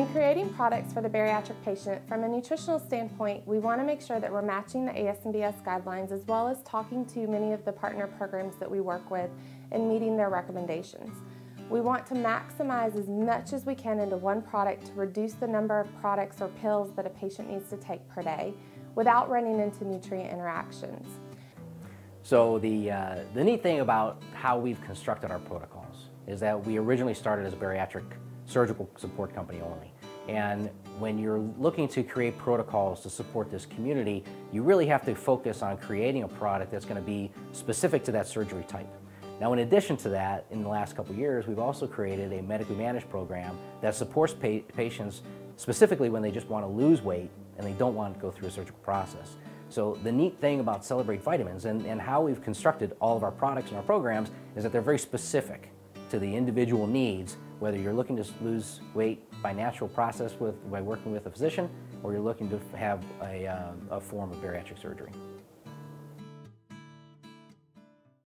When creating products for the bariatric patient, from a nutritional standpoint, we want to make sure that we're matching the ASMBS guidelines as well as talking to many of the partner programs that we work with and meeting their recommendations. We want to maximize as much as we can into one product to reduce the number of products or pills that a patient needs to take per day without running into nutrient interactions. So the, uh, the neat thing about how we've constructed our protocols is that we originally started as a bariatric surgical support company only. And when you're looking to create protocols to support this community, you really have to focus on creating a product that's going to be specific to that surgery type. Now, in addition to that, in the last couple years, we've also created a medically managed program that supports pa patients specifically when they just want to lose weight and they don't want to go through a surgical process. So the neat thing about Celebrate Vitamins and, and how we've constructed all of our products and our programs is that they're very specific to the individual needs, whether you're looking to lose weight by natural process with, by working with a physician, or you're looking to have a, um, a form of bariatric surgery.